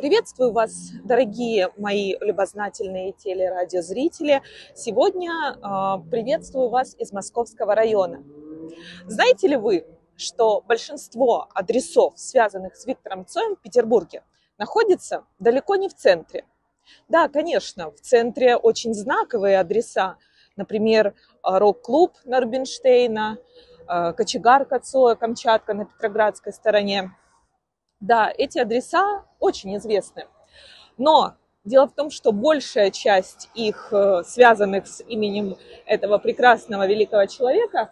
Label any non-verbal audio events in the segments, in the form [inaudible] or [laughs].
Приветствую вас, дорогие мои любознательные телерадиозрители. Сегодня э, приветствую вас из Московского района. Знаете ли вы, что большинство адресов, связанных с Виктором Цоем в Петербурге, находится далеко не в центре? Да, конечно, в центре очень знаковые адреса, например, рок-клуб Нарбинштейна, э, кочегарка Цоя, Камчатка на Петроградской стороне. Да, эти адреса очень известны. Но дело в том, что большая часть их, э, связанных с именем этого прекрасного великого человека,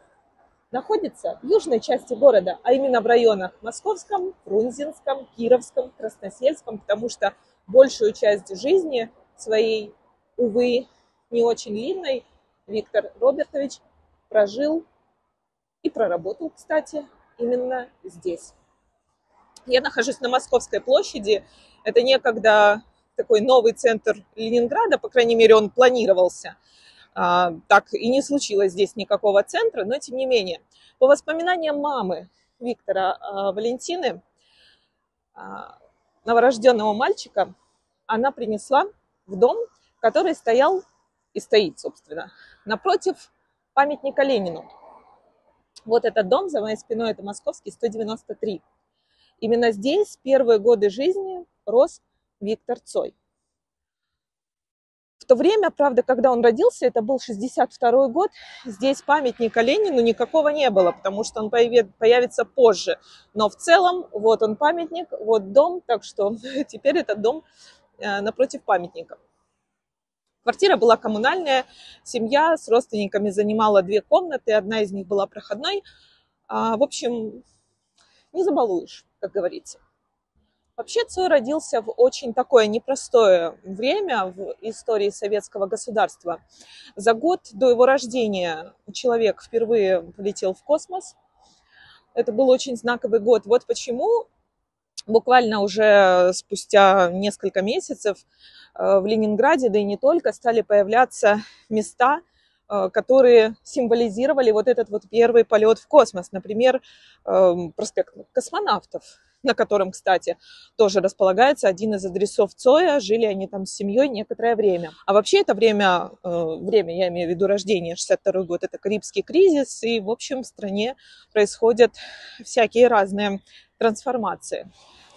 находится в южной части города, а именно в районах Московском, Фрунзенском, Кировском, Красносельском, потому что большую часть жизни своей, увы, не очень длинной, Виктор Робертович прожил и проработал, кстати, именно здесь. Я нахожусь на Московской площади. Это некогда такой новый центр Ленинграда, по крайней мере, он планировался. А, так и не случилось здесь никакого центра, но тем не менее. По воспоминаниям мамы Виктора а, Валентины, а, новорожденного мальчика, она принесла в дом, который стоял и стоит, собственно, напротив памятника Ленину. Вот этот дом за моей спиной, это московский 193. Именно здесь первые годы жизни рос Виктор Цой. В то время, правда, когда он родился, это был 62 год, здесь памятника Ленину никакого не было, потому что он появится позже. Но в целом, вот он памятник, вот дом, так что [laughs] теперь этот дом э, напротив памятника. Квартира была коммунальная, семья с родственниками занимала две комнаты, одна из них была проходной. А, в общем, не забалуешь как говорится. Вообще Цой родился в очень такое непростое время в истории советского государства. За год до его рождения человек впервые полетел в космос. Это был очень знаковый год. Вот почему буквально уже спустя несколько месяцев э, в Ленинграде, да и не только, стали появляться места, которые символизировали вот этот вот первый полет в космос. Например, эм, проспект космонавтов, на котором, кстати, тоже располагается один из адресов Цоя. Жили они там с семьей некоторое время. А вообще это время, э, время, я имею в виду рождение, 62 год, это Карибский кризис, и, в общем, в стране происходят всякие разные трансформации.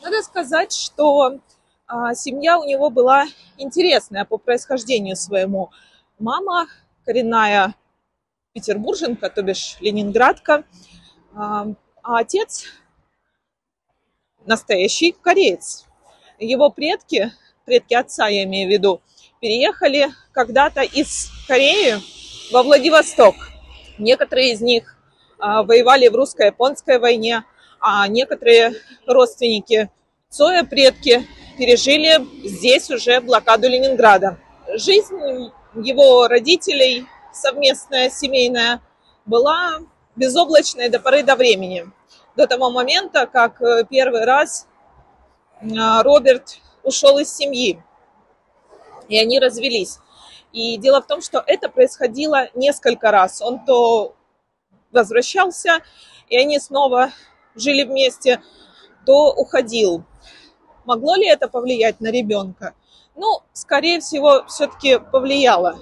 Надо сказать, что а, семья у него была интересная по происхождению своему. Мама коренная петербурженка, то бишь ленинградка, а, а отец настоящий кореец. Его предки, предки отца я имею в виду, переехали когда-то из Кореи во Владивосток. Некоторые из них а, воевали в русско-японской войне, а некоторые родственники Цоя, предки, пережили здесь уже блокаду Ленинграда. Жизнь его родителей, совместная, семейная, была безоблачной до поры до времени до того момента, как э, первый раз а, Роберт ушел из семьи, и они развелись. И дело в том, что это происходило несколько раз. Он то возвращался, и они снова жили вместе, то уходил. Могло ли это повлиять на ребенка? Ну, скорее всего, все-таки повлияло.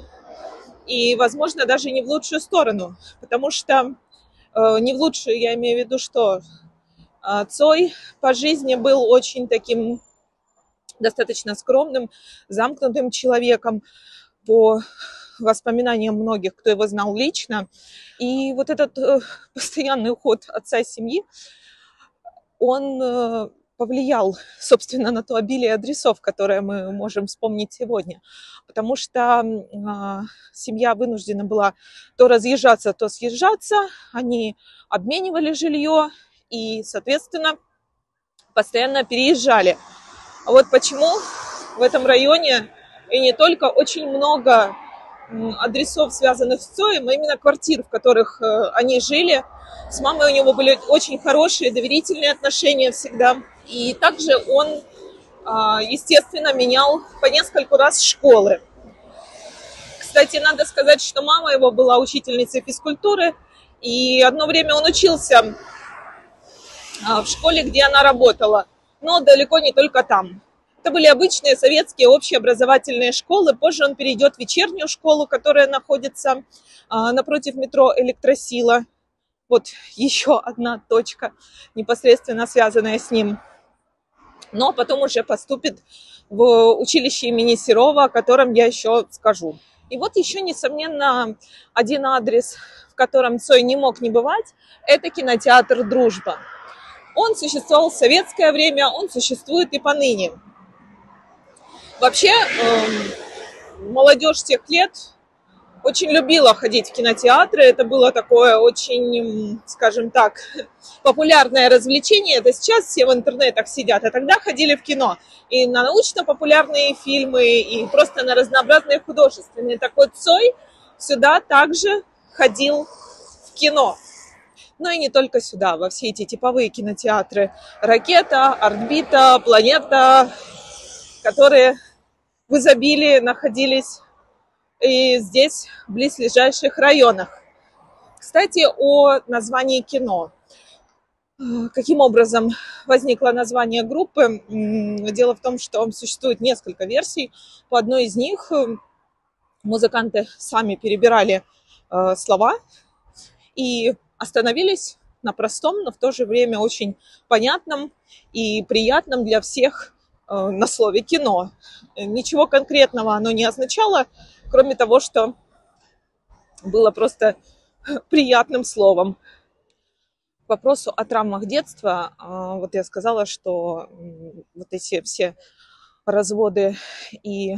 И, возможно, даже не в лучшую сторону, потому что Э, не в лучшую, я имею в виду, что а, Цой по жизни был очень таким достаточно скромным, замкнутым человеком по воспоминаниям многих, кто его знал лично. И вот этот э, [laughs] постоянный уход отца семьи, он э, повлиял, собственно, на то обилие адресов, которые мы можем вспомнить сегодня. Потому что э, семья вынуждена была то разъезжаться, то съезжаться. Они обменивали жилье и, соответственно, постоянно переезжали. А вот почему в этом районе и не только очень много адресов, связанных с Цоем, а именно квартир, в которых э, они жили. С мамой у него были очень хорошие, доверительные отношения всегда. И также он, а, естественно, менял по нескольку раз школы. Кстати, надо сказать, что мама его была учительницей физкультуры, и одно время он учился а, в школе, где она работала, но далеко не только там. Это были обычные советские общеобразовательные школы. Позже он перейдет в вечернюю школу, которая находится а, напротив метро Электросила. Вот еще одна точка, непосредственно связанная с ним. Но потом уже поступит в училище имени Серова, о котором я еще скажу. И вот еще, несомненно, один адрес, в котором Цой не мог не бывать, это кинотеатр «Дружба». Он существовал в советское время, он существует и поныне. Вообще, эм, молодежь тех лет очень любила ходить в кинотеатры. Это было такое очень, скажем так, [laughs] популярное развлечение. Это сейчас все в интернетах сидят, а тогда ходили в кино. И на научно-популярные фильмы, и просто на разнообразные художественные. Так вот, Цой сюда также ходил в кино. Но и не только сюда, во все эти типовые кинотеатры. Ракета, Орбита, Планета, которые в изобилии находились и здесь, в близлежащих районах. Кстати, о названии кино. Каким образом возникло название группы? Дело в том, что существует несколько версий. По одной из них э, музыканты сами перебирали э, слова и остановились на простом, но в то же время очень понятном и приятном для всех э, на слове кино. Ничего конкретного оно не означало, кроме того, что было просто приятным словом. К вопросу о травмах детства, а, вот я сказала, что вот эти все разводы и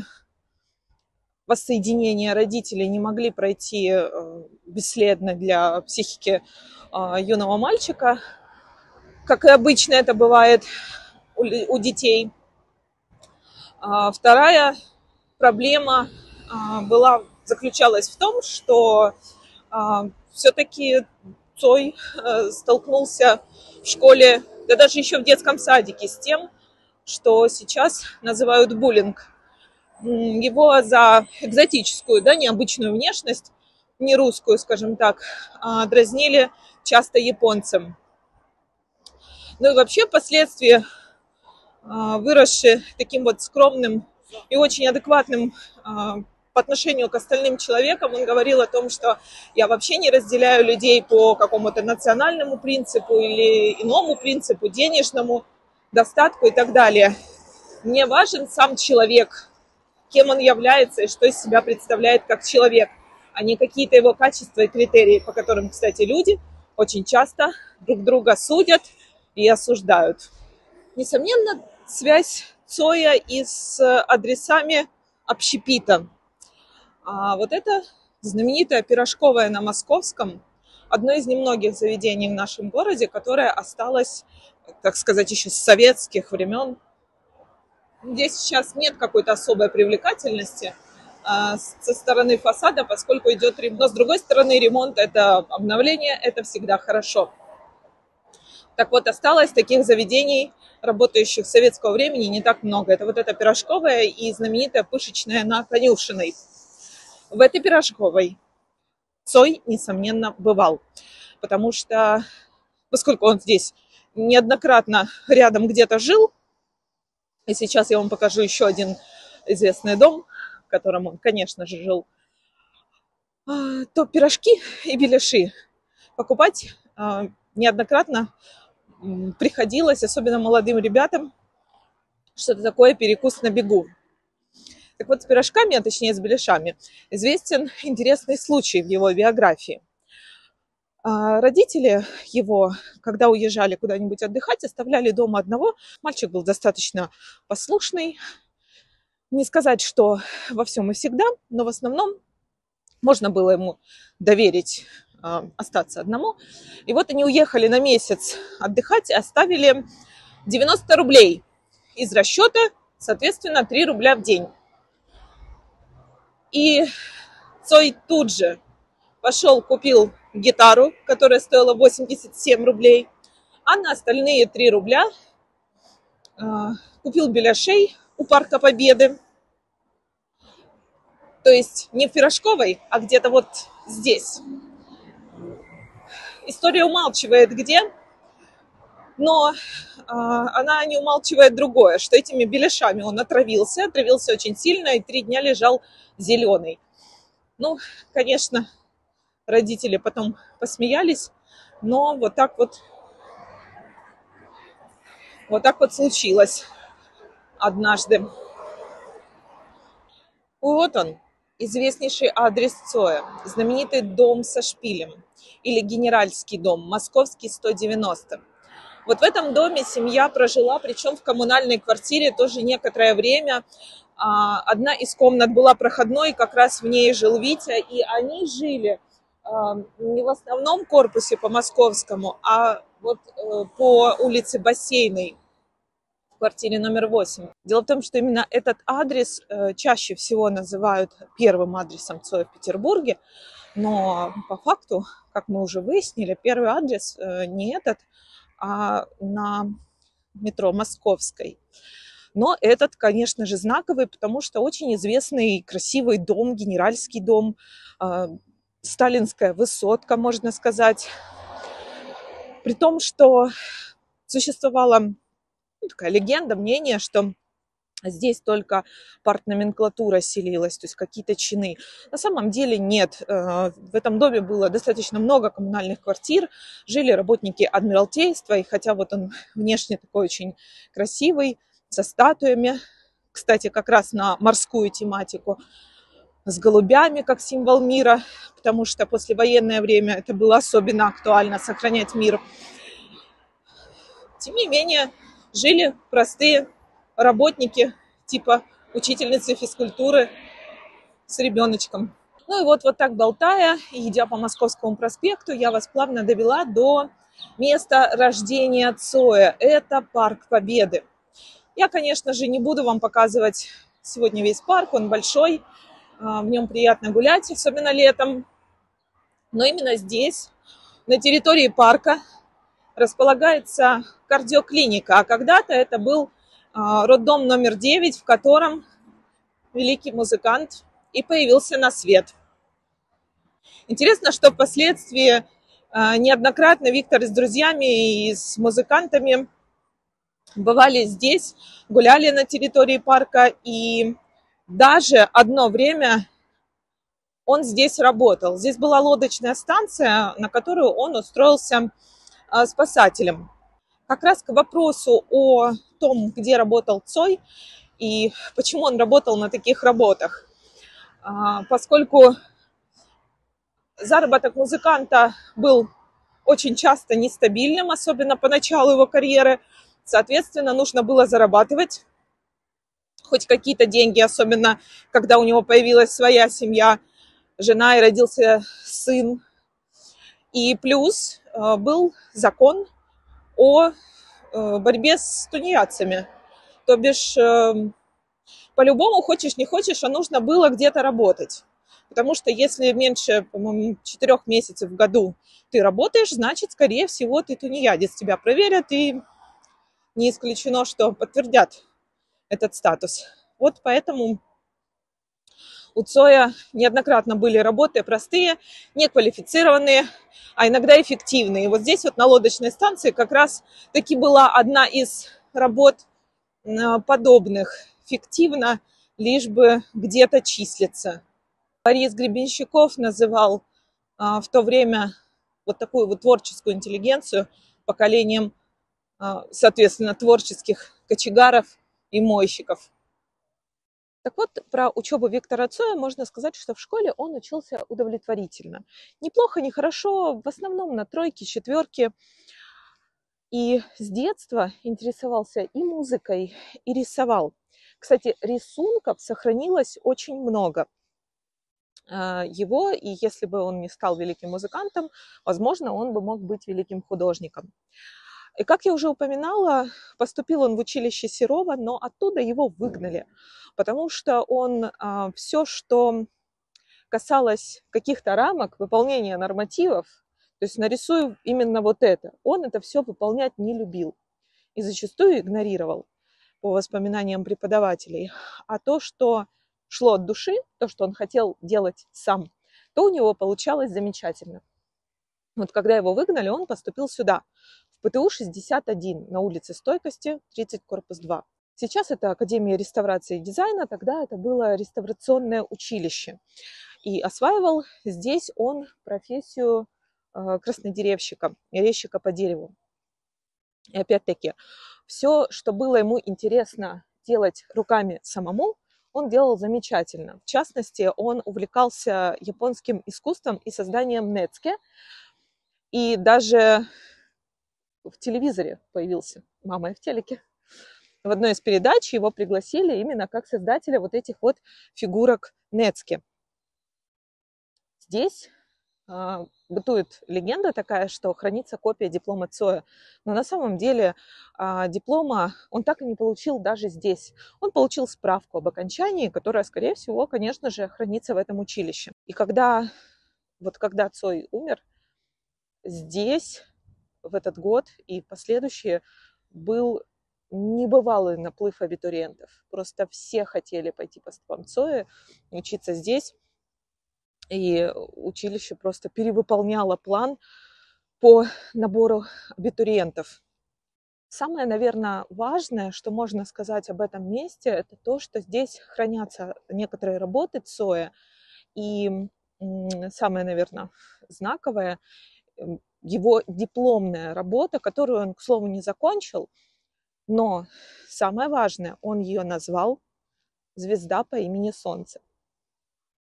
воссоединения родителей не могли пройти э, бесследно для психики а, юного мальчика, как и обычно это бывает у детей. А вторая проблема была, заключалась в том, что а, все-таки Цой э, столкнулся в школе, да даже еще в детском садике с тем, что сейчас называют буллинг. Его за экзотическую, да, необычную внешность, не русскую, скажем так, а, дразнили часто японцам. Ну и вообще впоследствии выросший таким вот скромным и очень адекватным по отношению к остальным человекам он говорил о том, что я вообще не разделяю людей по какому-то национальному принципу или иному принципу, денежному, достатку и так далее. Мне важен сам человек, кем он является и что из себя представляет как человек, а не какие-то его качества и критерии, по которым, кстати, люди очень часто друг друга судят и осуждают. Несомненно, связь Цоя и с адресами общепита – а вот это знаменитая пирожковая на Московском, одно из немногих заведений в нашем городе, которое осталось, так сказать, еще с советских времен. Здесь сейчас нет какой-то особой привлекательности а, со стороны фасада, поскольку идет ремонт. Но с другой стороны, ремонт – это обновление, это всегда хорошо. Так вот, осталось таких заведений, работающих советского времени, не так много. Это вот эта пирожковая и знаменитая пышечная на Конюшиной – в этой пирожковой Цой, несомненно, бывал. Потому что, поскольку он здесь неоднократно рядом где-то жил, и сейчас я вам покажу еще один известный дом, в котором он, конечно же, жил, а, то пирожки и беляши покупать а, неоднократно приходилось, особенно молодым ребятам, что-то такое перекус на бегу. Так вот, с пирожками, а точнее с беляшами, известен [laughs] интересный случай в его биографии. А, родители его, когда уезжали куда-нибудь отдыхать, оставляли дома одного. Мальчик был достаточно послушный. Не сказать, что во всем и всегда, но в основном можно было ему доверить а, остаться одному. И вот они уехали на месяц отдыхать оставили 90 рублей из расчета, соответственно, 3 рубля в день. И Цой тут же пошел, купил гитару, которая стоила 87 рублей, а на остальные 3 рубля э, купил беляшей у Парка Победы. То есть не в Пирожковой, а где-то вот здесь. История умалчивает где, Но а, она не умалчивает другое, что этими беляшами он отравился, отравился очень сильно и три дня лежал зеленый. Ну, конечно, родители потом посмеялись, но вот так вот, вот так вот случилось однажды. Вот он, известнейший адрес Цоя, знаменитый дом со шпилем или генеральский дом, московский 190. Вот в этом доме семья прожила, причем в коммунальной квартире тоже некоторое время. А, одна из комнат была проходной, как раз в ней жил Витя, и они жили а, не в основном корпусе по московскому, а вот э, по улице Бассейной, квартире номер 8. Дело в том, что именно этот адрес э, чаще всего называют первым адресом Цоя в Петербурге, но по факту, как мы уже выяснили, первый адрес э, не этот, а на метро Московской. Но этот, конечно же, знаковый, потому что очень известный красивый дом, генеральский дом, а, сталинская высотка, можно сказать. При том, что существовала ну, такая легенда, мнение, что Здесь только партноменклатура селилась, то есть какие-то чины. На самом деле нет. Э, в этом доме было достаточно много коммунальных квартир. Жили работники Адмиралтейства. И хотя вот он [laughs] внешне такой очень красивый, со статуями, кстати, как раз на морскую тематику, с голубями как символ мира, потому что после военное время это было особенно актуально сохранять мир. Тем не менее, жили простые работники типа учительницы физкультуры с ребеночком. Ну и вот, вот так болтая, идя по Московскому проспекту, я вас плавно довела до места рождения Цоя. Это Парк Победы. Я, конечно же, не буду вам показывать сегодня весь парк, он большой, а, в нем приятно гулять, особенно летом. Но именно здесь, на территории парка, располагается кардиоклиника, а когда-то это был роддом номер 9, в котором великий музыкант и появился на свет. Интересно, что впоследствии а, неоднократно Виктор с друзьями и с музыкантами бывали здесь, гуляли на территории парка, и даже одно время он здесь работал. Здесь была лодочная станция, на которую он устроился а, спасателем. Как раз к вопросу о том, где работал Цой и почему он работал на таких работах. А, поскольку заработок музыканта был очень часто нестабильным, особенно по началу его карьеры, соответственно, нужно было зарабатывать хоть какие-то деньги, особенно когда у него появилась своя семья, жена и родился сын. И плюс а, был закон о э, борьбе с тунеядцами. То бишь, эм, по-любому, хочешь не хочешь, а нужно было где-то работать. Потому что если меньше, по-моему, четырех месяцев в году ты работаешь, значит, скорее всего, ты тунеядец. Тебя проверят и не исключено, что подтвердят этот статус. Вот поэтому у Цоя неоднократно были работы простые, неквалифицированные, а иногда эффективные. Вот здесь вот на лодочной станции как раз таки была одна из работ подобных, фиктивно, лишь бы где-то числиться. Борис Гребенщиков называл а, в то время вот такую вот творческую интеллигенцию поколением, а, соответственно, творческих кочегаров и мойщиков. Так вот, про учебу Виктора Цоя можно сказать, что в школе он учился удовлетворительно. Неплохо, нехорошо, в основном на тройки, четверки. И с детства интересовался и музыкой, и рисовал. Кстати, рисунков сохранилось очень много а, его, и если бы он не стал великим музыкантом, возможно, он бы мог быть великим художником. И как я уже упоминала, поступил он в училище Серова, но оттуда его выгнали, потому что он а, все, что касалось каких-то рамок, выполнения нормативов, то есть нарисую именно вот это, он это все выполнять не любил и зачастую игнорировал по воспоминаниям преподавателей. А то, что шло от души, то, что он хотел делать сам, то у него получалось замечательно. Вот когда его выгнали, он поступил сюда, ПТУ 61 на улице Стойкости, 30, корпус 2. Сейчас это Академия реставрации и дизайна, тогда это было реставрационное училище. И осваивал здесь он профессию э, краснодеревщика, резчика по дереву. И опять-таки, все, что было ему интересно делать руками самому, он делал замечательно. В частности, он увлекался японским искусством и созданием нецке. И даже в телевизоре появился «Мама и в телеке». В одной из передач его пригласили именно как создателя вот этих вот фигурок Нецки. Здесь э, бытует легенда такая, что хранится копия диплома Цоя. Но на самом деле э, диплома он так и не получил даже здесь. Он получил справку об окончании, которая, скорее всего, конечно же, хранится в этом училище. И когда, вот когда Цой умер, здесь в этот год и последующие был небывалый наплыв абитуриентов. Просто все хотели пойти по стопам Цоя, учиться здесь. И училище просто перевыполняло план по набору абитуриентов. Самое, наверное, важное, что можно сказать об этом месте, это то, что здесь хранятся некоторые работы Цоя. И самое, наверное, знаковое, его дипломная работа, которую он, к слову, не закончил, но самое важное, он ее назвал «Звезда по имени Солнце».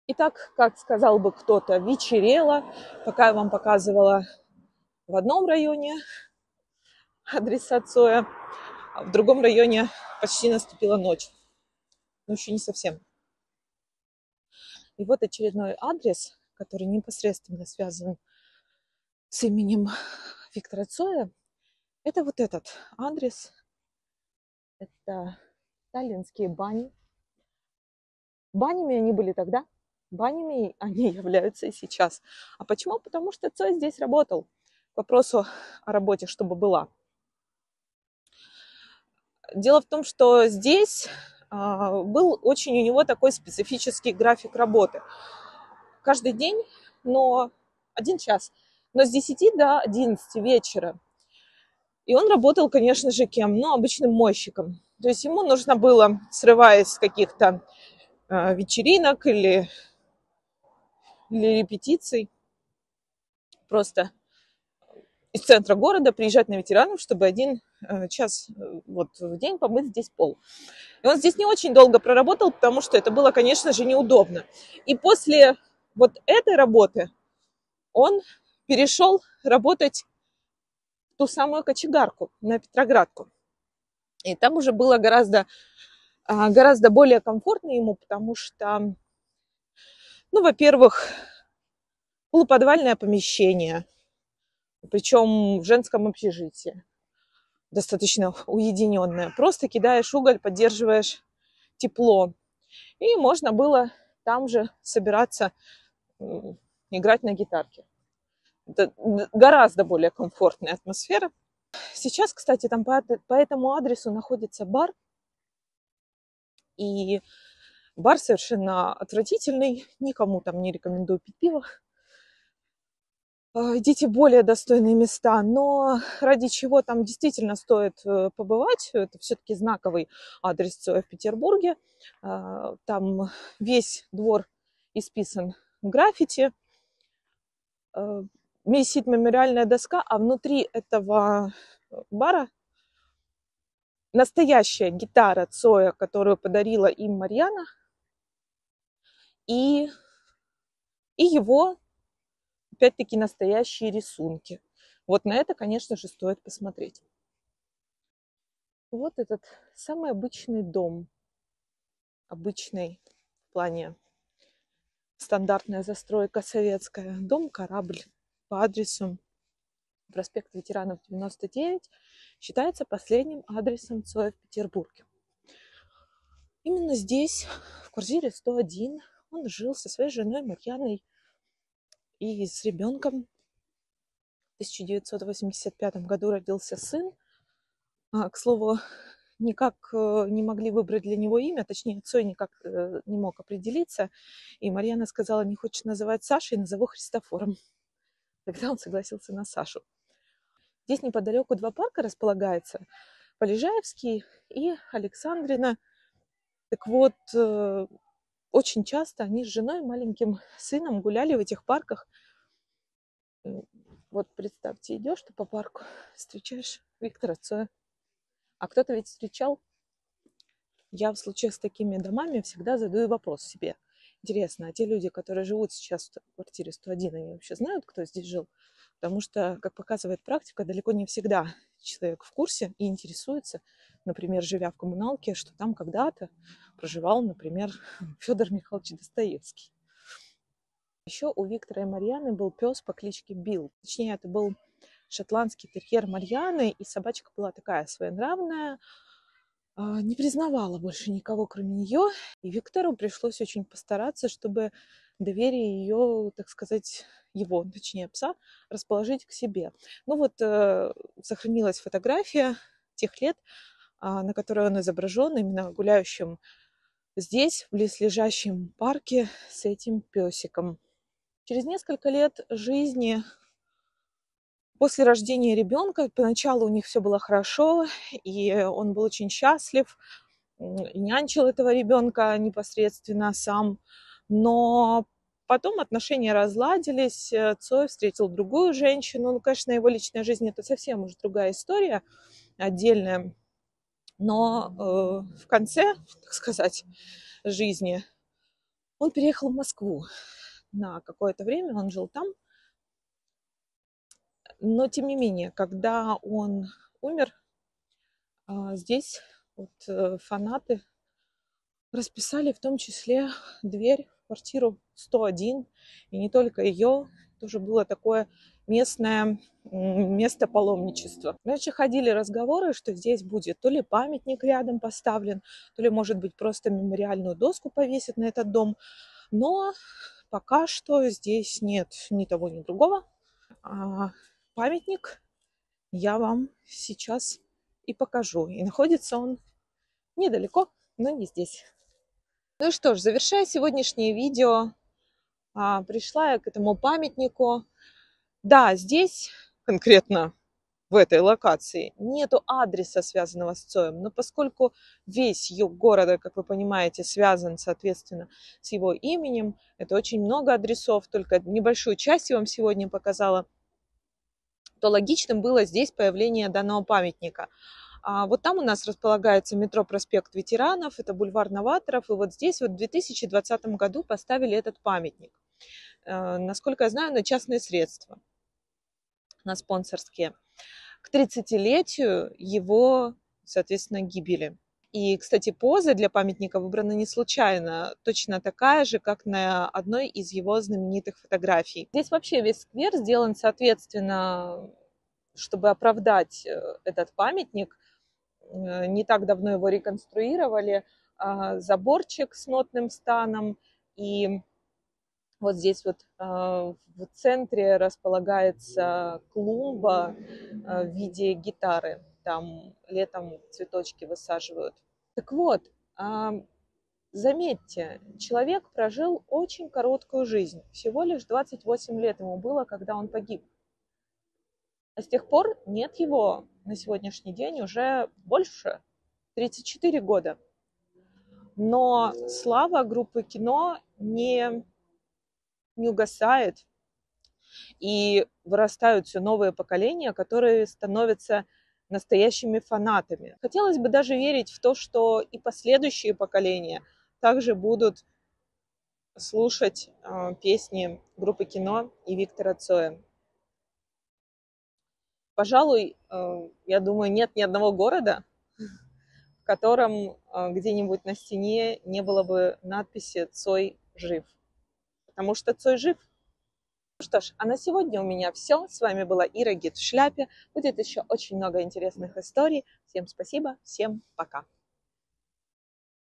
Итак, как сказал бы кто-то, вечерело, пока я вам показывала в одном районе адреса Цоя, а в другом районе почти наступила ночь. Но еще не совсем. И вот очередной адрес, который непосредственно связан с именем [laughs] Виктора Цоя, это вот этот адрес. Это сталинские бани. Банями они были тогда, банями они [laughs] являются и сейчас. А почему? Потому что Цой здесь работал. К вопросу о работе, чтобы была. Дело в том, что здесь а, был очень у него такой специфический график работы. Каждый день, но один час – но с 10 до 11 вечера. И он работал, конечно же, кем? Ну, обычным мойщиком. То есть ему нужно было, срываясь с каких-то э, вечеринок или, или репетиций, просто из центра города приезжать на ветеранов, чтобы один э, час э, вот, в день помыть здесь пол. И он здесь не очень долго проработал, потому что это было, конечно же, неудобно. И после вот этой работы он перешел работать в ту самую кочегарку на Петроградку. И там уже было гораздо, а, гораздо более комфортно ему, потому что, ну, во-первых, полуподвальное помещение, причем в женском общежитии, достаточно уединенное. Просто кидаешь уголь, поддерживаешь тепло. И можно было там же собираться играть на гитарке. Гораздо более комфортная атмосфера. Сейчас, кстати, там по, по этому адресу находится бар. И бар совершенно отвратительный. Никому там не рекомендую пить пиво. А, идите более достойные места. Но ради чего там действительно стоит э, побывать, это все-таки знаковый адрес Цоя в Петербурге. А, там весь двор исписан граффити а, висит мемориальная доска, а внутри этого бара настоящая гитара Цоя, которую подарила им Марьяна, и, и его, опять-таки, настоящие рисунки. Вот на это, конечно же, стоит посмотреть. Вот этот самый обычный дом. Обычный в плане стандартная застройка советская. Дом-корабль по адресу проспект ветеранов 99 считается последним адресом Цоя в Петербурге. Именно здесь, в квартире 101, он жил со своей женой Марьяной и с ребенком. В 1985 году родился сын. А, к слову, никак э, не могли выбрать для него имя, точнее, Цой никак э, не мог определиться. И Марьяна сказала, не хочет называть Сашей, назову Христофором. Тогда он согласился на Сашу. Здесь неподалеку два парка располагаются. Полежаевский и Александрина. Так вот, э, очень часто они с женой, маленьким сыном гуляли в этих парках. Вот представьте, идешь ты по парку, встречаешь Виктора Цоя. А кто-то ведь встречал. Я в случае с такими домами всегда задаю вопрос себе. Интересно, а те люди, которые живут сейчас в квартире 101, они вообще знают, кто здесь жил? Потому что, как показывает практика, далеко не всегда [laughs] человек в курсе и интересуется, например, живя в коммуналке, что там когда-то проживал, например, [laughs] Федор Михайлович Достоевский. Еще у Виктора и Марьяны был пес по кличке Билл. Точнее, это был шотландский терьер Марьяны, и собачка была такая своенравная, не признавала больше никого, кроме нее. И Виктору пришлось очень постараться, чтобы доверие ее, так сказать, его, точнее пса, расположить к себе. Ну вот э, сохранилась фотография тех лет, а, на которой он изображен именно гуляющим здесь, в близлежащем парке с этим песиком. Через несколько лет жизни после рождения ребенка, поначалу у них все было хорошо, и он был очень счастлив, нянчил этого ребенка непосредственно сам. Но потом отношения разладились, Цой встретил другую женщину. Ну, конечно, его личная жизнь это совсем уже другая история, отдельная. Но э, в конце, так сказать, жизни он переехал в Москву на какое-то время, он жил там. Но, тем не менее, когда он умер, а, здесь вот э, фанаты расписали в том числе дверь квартиру 101, и не только ее, тоже было такое местное место паломничества. Раньше ходили разговоры, что здесь будет то ли памятник рядом поставлен, то ли, может быть, просто мемориальную доску повесят на этот дом. Но пока что здесь нет ни того, ни другого. Памятник я вам сейчас и покажу. И находится он недалеко, но не здесь. Ну что ж, завершая сегодняшнее видео, а, пришла я к этому памятнику. Да, здесь конкретно в этой локации нету адреса, связанного с Цоем, но поскольку весь юг города, как вы понимаете, связан, соответственно, с его именем, это очень много адресов, только небольшую часть я вам сегодня показала, то логичным было здесь появление данного памятника. А вот там у нас располагается метро проспект ветеранов, это бульвар новаторов, и вот здесь вот в 2020 году поставили этот памятник. Э, насколько я знаю, на частные средства, на спонсорские к 30-летию его, соответственно, гибели. И, кстати, поза для памятника выбрана не случайно, точно такая же, как на одной из его знаменитых фотографий. Здесь вообще весь сквер сделан, соответственно, чтобы оправдать э, этот памятник. Э, не так давно его реконструировали. А, заборчик с нотным станом и вот здесь вот а, в центре располагается клумба а, в виде гитары. Там летом цветочки высаживают. Так вот, а, заметьте, человек прожил очень короткую жизнь. Всего лишь 28 лет ему было, когда он погиб. А с тех пор нет его на сегодняшний день уже больше, 34 года. Но слава группы кино не не угасает, и вырастают все новые поколения, которые становятся настоящими фанатами. Хотелось бы даже верить в то, что и последующие поколения также будут слушать э, песни группы кино и Виктора Цоя. Пожалуй, э, я думаю, нет ни одного города, в котором э, где-нибудь на стене не было бы надписи «Цой жив» потому что Цой жив. Что ж, а на сегодня у меня все. С вами была Ира Гид в шляпе. Будет еще очень много интересных историй. Всем спасибо, всем пока.